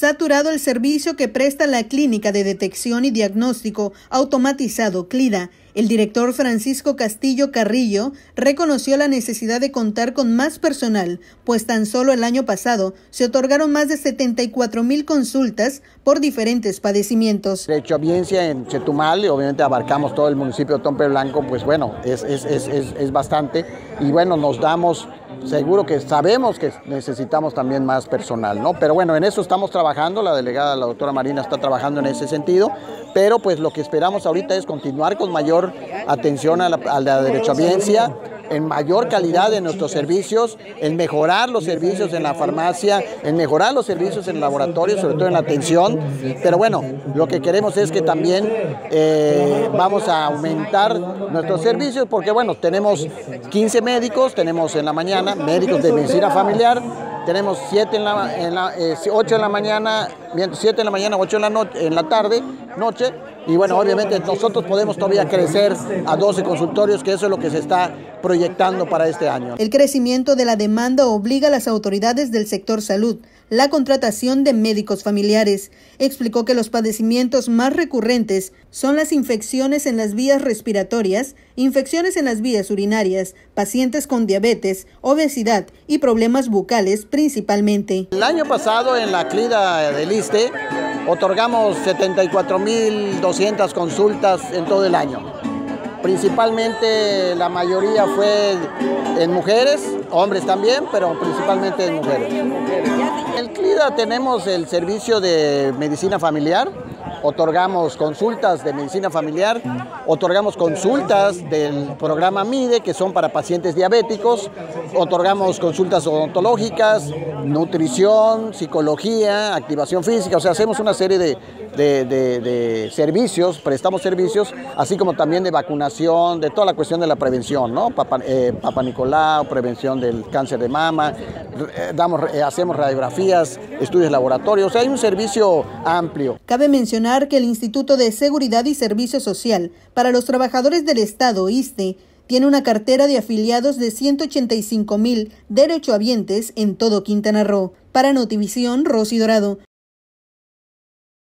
saturado el servicio que presta la Clínica de Detección y Diagnóstico Automatizado CLIDA. El director Francisco Castillo Carrillo reconoció la necesidad de contar con más personal, pues tan solo el año pasado se otorgaron más de 74 mil consultas por diferentes padecimientos. De hecho, audiencia en Chetumal, y obviamente abarcamos todo el municipio de Tompe Blanco, pues bueno, es, es, es, es bastante. Y bueno, nos damos seguro que sabemos que necesitamos también más personal, ¿no? Pero bueno, en eso estamos trabajando, la delegada, la doctora Marina está trabajando en ese sentido, pero pues lo que esperamos ahorita es continuar con mayor atención a la, a la derechohabiencia, en mayor calidad de nuestros servicios, en mejorar los servicios en la farmacia, en mejorar los servicios en el laboratorio, sobre todo en la atención. Pero bueno, lo que queremos es que también eh, vamos a aumentar nuestros servicios porque bueno, tenemos 15 médicos, tenemos en la mañana médicos de medicina familiar, tenemos 7 en la, en la eh, 8 en la mañana, 7 en la mañana, 8 en la, no, en la tarde, noche, y bueno, obviamente nosotros podemos todavía crecer a 12 consultorios, que eso es lo que se está proyectando para este año. El crecimiento de la demanda obliga a las autoridades del sector salud la contratación de médicos familiares. Explicó que los padecimientos más recurrentes son las infecciones en las vías respiratorias, infecciones en las vías urinarias, pacientes con diabetes, obesidad y problemas bucales principalmente. El año pasado en la CLIDA del Otorgamos 74.200 consultas en todo el año. Principalmente la mayoría fue en mujeres, hombres también, pero principalmente en mujeres. En el CLIDA tenemos el servicio de medicina familiar, otorgamos consultas de medicina familiar, otorgamos consultas del programa MIDE, que son para pacientes diabéticos, otorgamos consultas odontológicas, nutrición, psicología, activación física, o sea, hacemos una serie de, de, de, servicios, prestamos servicios, así como también de vacunación, de toda la cuestión de la prevención, ¿no? Papa, eh, Papa Nicolau, prevención del cáncer de mama, damos, eh, hacemos radiografías, estudios laboratorios, o sea, hay un servicio amplio. Cabe mencionar que el Instituto de Seguridad y Servicio Social para los Trabajadores del Estado, ISTE, tiene una cartera de afiliados de 185 mil derechohabientes en todo Quintana Roo. Para Notivisión, Rosy Dorado.